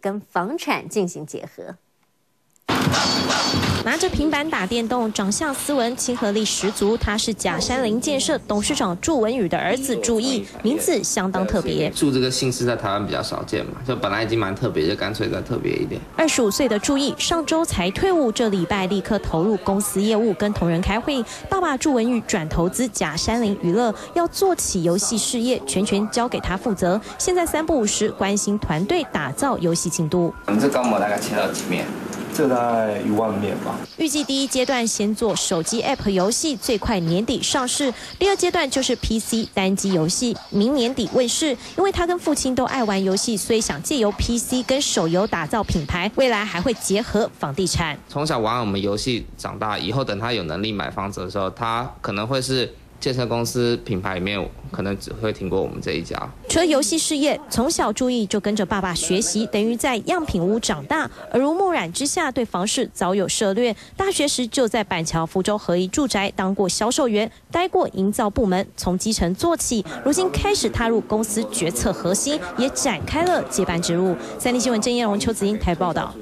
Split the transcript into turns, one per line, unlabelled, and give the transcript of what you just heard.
跟房产进行结合。
拿着平板打电动，长相斯文、亲和力十足。他是假山林建设董事长祝文宇的儿子祝毅，名字相当特别。
祝这个姓氏在台湾比较少见嘛，就本来已经蛮特别，就干脆再特别一点。
二十五岁的祝毅上周才退伍，这礼拜立刻投入公司业务，跟同仁开会。爸爸祝文宇转投资假山林娱乐，要做起游戏事业，全权交给他负责。现在三不五时关心团队打造游戏进度。
我们这高模大概切到几面？
这大概一万面吧。
预计第一阶段先做手机 App 游戏，最快年底上市。第二阶段就是 PC 单机游戏，明年底问世。因为他跟父亲都爱玩游戏，所以想借由 PC 跟手游打造品牌。未来还会结合房地产。
从小玩我们游戏长大，以后等他有能力买房子的时候，他可能会是。建设公司品牌里面，可能只会听过我们这一家。
除了游戏事业，从小注意就跟着爸爸学习，等于在样品屋长大，耳濡目染之下，对房市早有涉略。大学时就在板桥福州合一住宅当过销售员，待过营造部门，从基层做起，如今开始踏入公司决策核心，也展开了接班之路。三立新闻郑彦荣、邱子英台报道。